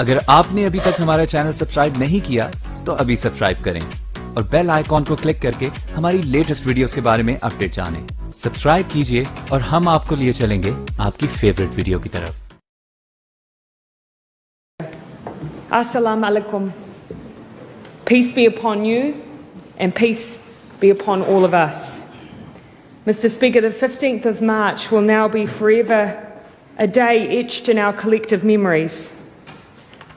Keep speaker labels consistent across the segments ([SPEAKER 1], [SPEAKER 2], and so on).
[SPEAKER 1] अगर आपने अभी तक हमारा चैनल सब्सक्राइब नहीं किया तो अभी सब्सक्राइब करें और बेल आइकॉन को क्लिक करके हमारी लेटेस्ट वीडियोस के बारे में अपडेट जानें। सब्सक्राइब कीजिए और हम आपको लिए चलेंगे आपकी फेवरेट वीडियो की तरफ़।
[SPEAKER 2] अस्सलाम वालेकुम peace 15th of March will now be forever a day etched in our collective memories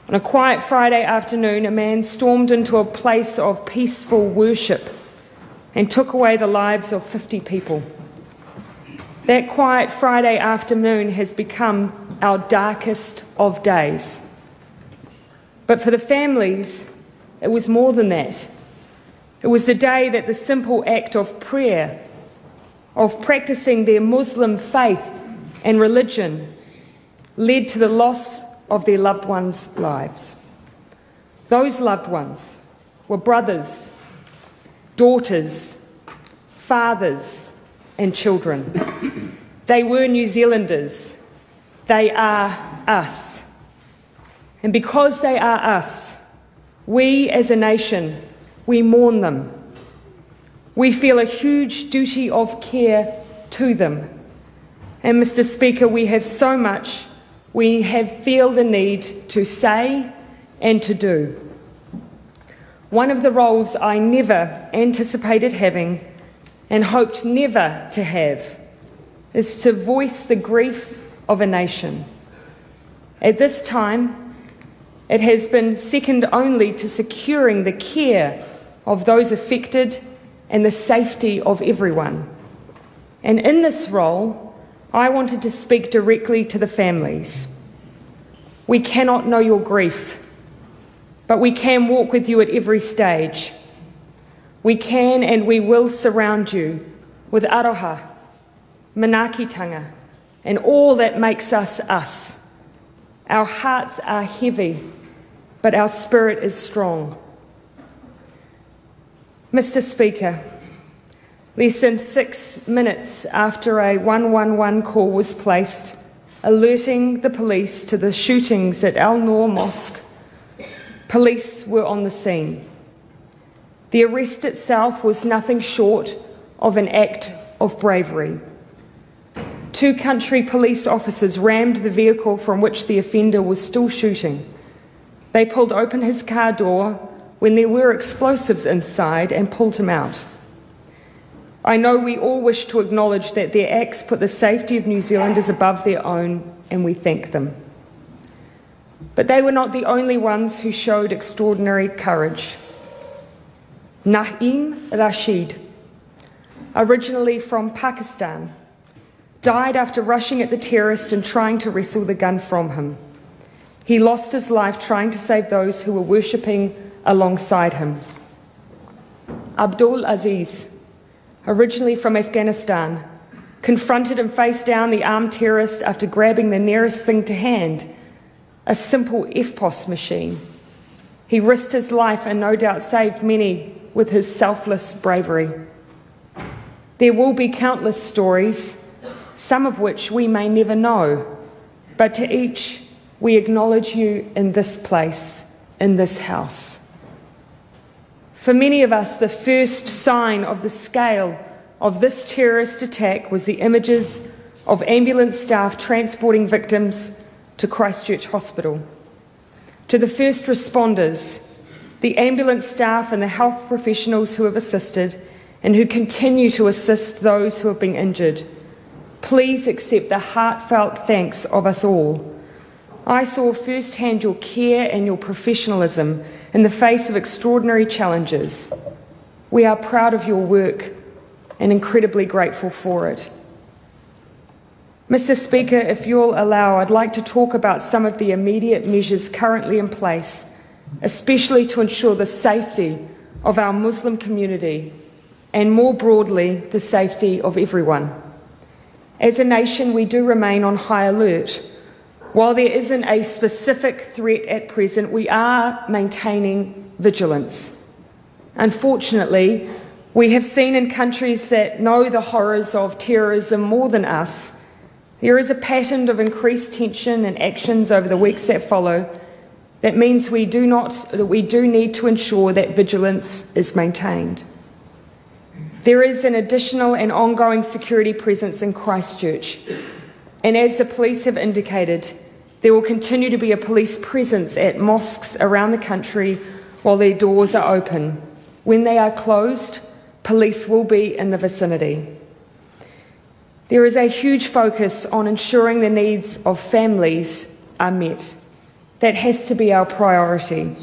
[SPEAKER 2] On a quiet Friday afternoon, a man stormed into a place of peaceful worship and took away the lives of 50 people. That quiet Friday afternoon has become our darkest of days. But for the families, it was more than that. It was the day that the simple act of prayer, of practicing their Muslim faith and religion, led to the loss of their loved ones' lives. Those loved ones were brothers, daughters, fathers, and children. they were New Zealanders. They are us. And because they are us, we as a nation, we mourn them. We feel a huge duty of care to them. And Mr. Speaker, we have so much we have feel the need to say and to do. One of the roles I never anticipated having and hoped never to have is to voice the grief of a nation. At this time, it has been second only to securing the care of those affected and the safety of everyone. And in this role, I wanted to speak directly to the families. We cannot know your grief, but we can walk with you at every stage. We can and we will surround you with aroha, manaakitanga, and all that makes us us. Our hearts are heavy, but our spirit is strong. Mr. Speaker, less than six minutes after a 111 call was placed, alerting the police to the shootings at Al Noor Mosque, police were on the scene. The arrest itself was nothing short of an act of bravery. Two country police officers rammed the vehicle from which the offender was still shooting. They pulled open his car door when there were explosives inside and pulled him out. I know we all wish to acknowledge that their acts put the safety of New Zealanders above their own, and we thank them. But they were not the only ones who showed extraordinary courage. Naeem Rashid, originally from Pakistan, died after rushing at the terrorist and trying to wrestle the gun from him. He lost his life trying to save those who were worshipping alongside him. Abdul Aziz, originally from Afghanistan, confronted and faced down the armed terrorist after grabbing the nearest thing to hand a simple EFTPOS machine. He risked his life and no doubt saved many with his selfless bravery. There will be countless stories, some of which we may never know, but to each we acknowledge you in this place, in this house. For many of us, the first sign of the scale of this terrorist attack was the images of ambulance staff transporting victims to Christchurch Hospital. To the first responders, the ambulance staff and the health professionals who have assisted and who continue to assist those who have been injured, please accept the heartfelt thanks of us all. I saw firsthand your care and your professionalism in the face of extraordinary challenges. We are proud of your work and incredibly grateful for it. Mr. Speaker, if you'll allow, I'd like to talk about some of the immediate measures currently in place, especially to ensure the safety of our Muslim community and more broadly, the safety of everyone. As a nation, we do remain on high alert. While there isn't a specific threat at present, we are maintaining vigilance. Unfortunately, we have seen in countries that know the horrors of terrorism more than us, there is a pattern of increased tension and actions over the weeks that follow, That means we do not we do need to ensure that vigilance is maintained. There is an additional and ongoing security presence in Christchurch. And as the police have indicated, there will continue to be a police presence at mosques around the country while their doors are open. When they are closed, police will be in the vicinity. There is a huge focus on ensuring the needs of families are met. That has to be our priority.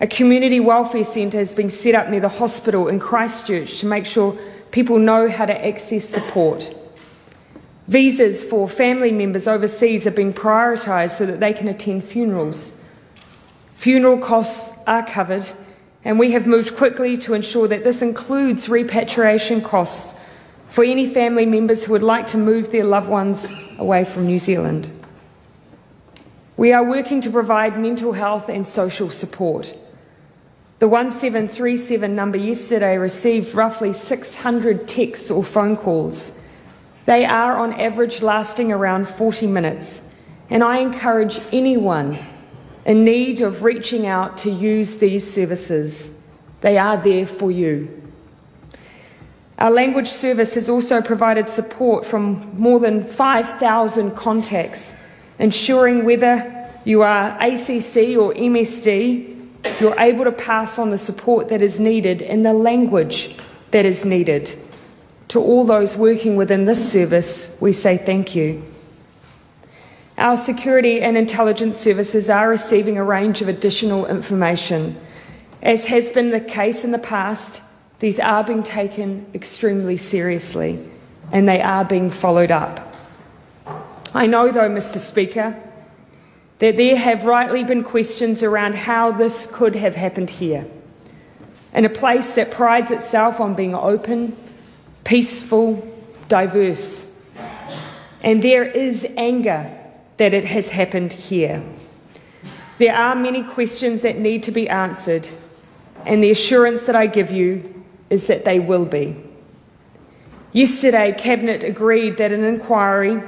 [SPEAKER 2] A community welfare centre has been set up near the hospital in Christchurch to make sure people know how to access support. Visas for family members overseas are being prioritised so that they can attend funerals. Funeral costs are covered, and we have moved quickly to ensure that this includes repatriation costs for any family members who would like to move their loved ones away from New Zealand. We are working to provide mental health and social support. The 1737 number yesterday received roughly 600 texts or phone calls. They are on average lasting around 40 minutes, and I encourage anyone in need of reaching out to use these services. They are there for you. Our language service has also provided support from more than 5,000 contacts, ensuring whether you are ACC or MSD, you're able to pass on the support that is needed in the language that is needed. To all those working within this service, we say thank you. Our security and intelligence services are receiving a range of additional information. As has been the case in the past, these are being taken extremely seriously and they are being followed up. I know, though, Mr. Speaker, that there have rightly been questions around how this could have happened here. In a place that prides itself on being open, peaceful, diverse. And there is anger that it has happened here. There are many questions that need to be answered, and the assurance that I give you is that they will be. Yesterday, Cabinet agreed that an inquiry,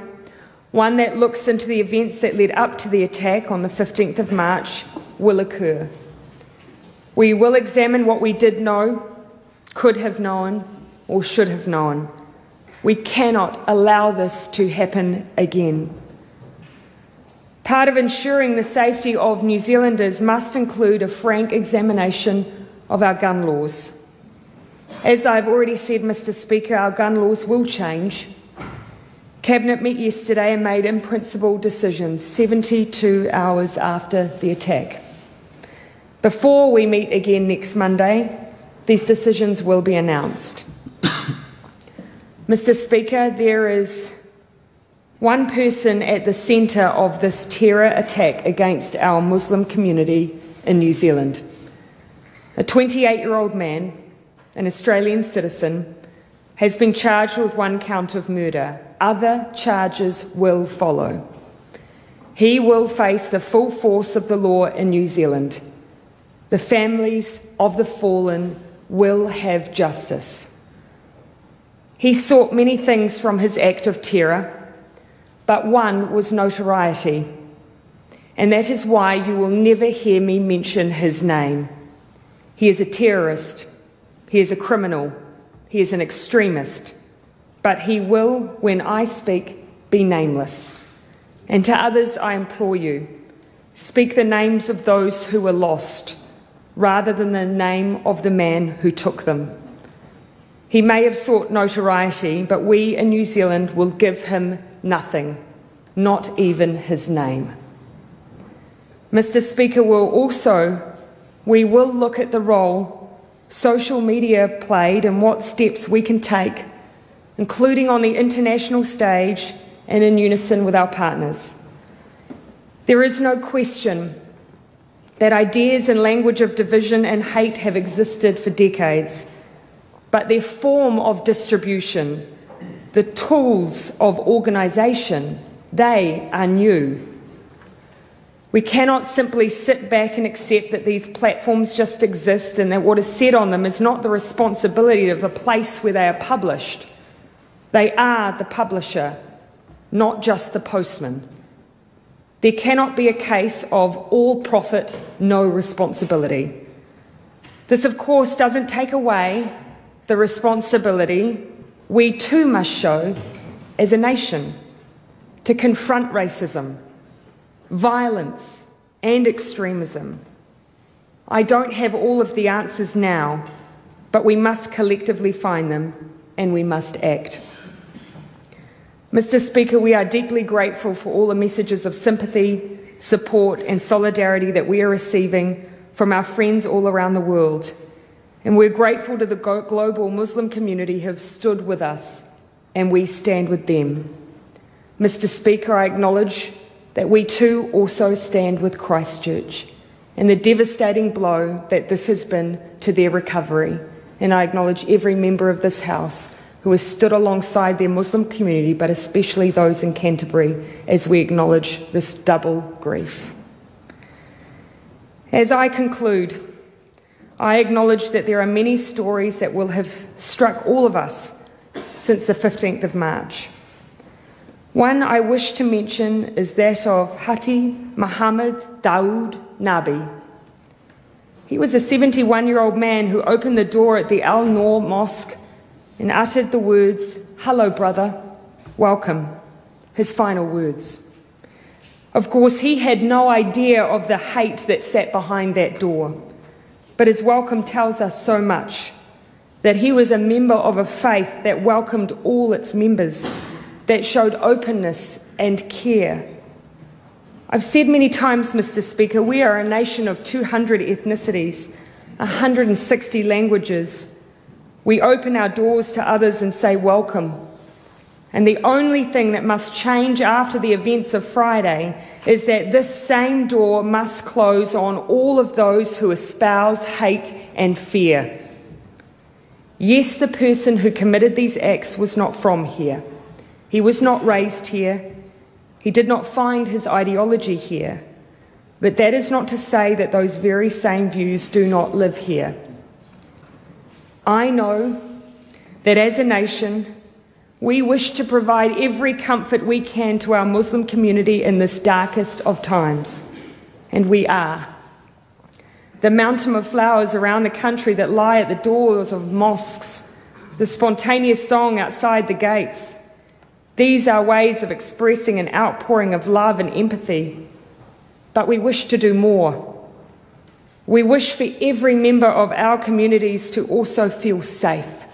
[SPEAKER 2] one that looks into the events that led up to the attack on the 15th of March, will occur. We will examine what we did know, could have known, or should have known. We cannot allow this to happen again. Part of ensuring the safety of New Zealanders must include a frank examination of our gun laws. As I've already said, Mr. Speaker, our gun laws will change. Cabinet met yesterday and made in principle decisions 72 hours after the attack. Before we meet again next Monday, these decisions will be announced. Mr. Speaker, there is one person at the centre of this terror attack against our Muslim community in New Zealand. A 28 year old man an Australian citizen, has been charged with one count of murder. Other charges will follow. He will face the full force of the law in New Zealand. The families of the fallen will have justice. He sought many things from his act of terror, but one was notoriety. And that is why you will never hear me mention his name. He is a terrorist he is a criminal. He is an extremist. But he will, when I speak, be nameless. And to others, I implore you speak the names of those who were lost rather than the name of the man who took them. He may have sought notoriety, but we in New Zealand will give him nothing, not even his name. Mr. Speaker, will also, we will look at the role social media played and what steps we can take, including on the international stage and in unison with our partners. There is no question that ideas and language of division and hate have existed for decades, but their form of distribution, the tools of organisation, they are new. We cannot simply sit back and accept that these platforms just exist and that what is said on them is not the responsibility of the place where they are published. They are the publisher, not just the postman. There cannot be a case of all profit, no responsibility. This, of course, doesn't take away the responsibility we too must show as a nation to confront racism, violence, and extremism. I don't have all of the answers now, but we must collectively find them and we must act. Mr. Speaker, we are deeply grateful for all the messages of sympathy, support, and solidarity that we are receiving from our friends all around the world. And we're grateful to the global Muslim community who have stood with us, and we stand with them. Mr. Speaker, I acknowledge that we too also stand with Christchurch and the devastating blow that this has been to their recovery. And I acknowledge every member of this House who has stood alongside their Muslim community, but especially those in Canterbury, as we acknowledge this double grief. As I conclude, I acknowledge that there are many stories that will have struck all of us since the 15th of March. One I wish to mention is that of Haji Muhammad Daoud Nabi. He was a 71 year old man who opened the door at the Al Noor Mosque and uttered the words, Hello, brother, welcome, his final words. Of course, he had no idea of the hate that sat behind that door, but his welcome tells us so much that he was a member of a faith that welcomed all its members, that showed openness and care. I've said many times, Mr. Speaker, we are a nation of 200 ethnicities, 160 languages, we open our doors to others and say, Welcome. And the only thing that must change after the events of Friday is that this same door must close on all of those who espouse hate and fear. Yes, the person who committed these acts was not from here. He was not raised here. He did not find his ideology here. But that is not to say that those very same views do not live here. I know that as a nation, we wish to provide every comfort we can to our Muslim community in this darkest of times, and we are. The mountain of flowers around the country that lie at the doors of mosques, the spontaneous song outside the gates, these are ways of expressing an outpouring of love and empathy. But we wish to do more. We wish for every member of our communities to also feel safe.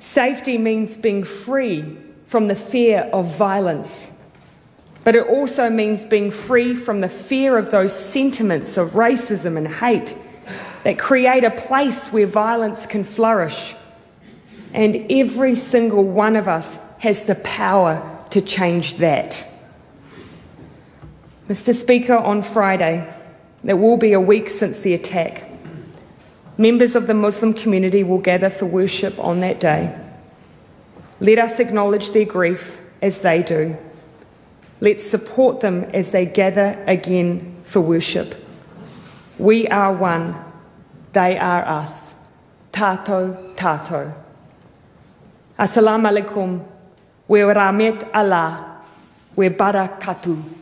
[SPEAKER 2] Safety means being free from the fear of violence, but it also means being free from the fear of those sentiments of racism and hate that create a place where violence can flourish. And every single one of us has the power to change that. Mr. Speaker, on Friday, it will be a week since the attack. Members of the Muslim community will gather for worship on that day. Let us acknowledge their grief as they do. Let's support them as they gather again for worship. We are one, they are us. Tatau, tatau. Assalamu alaikum, we ramet Allah, we barakatuh.